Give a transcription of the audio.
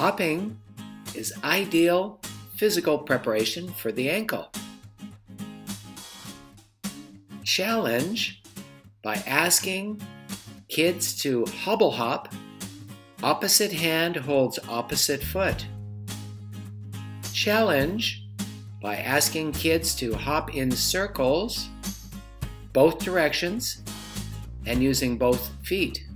Hopping is ideal physical preparation for the ankle. Challenge by asking kids to hobble hop. Opposite hand holds opposite foot. Challenge by asking kids to hop in circles, both directions, and using both feet.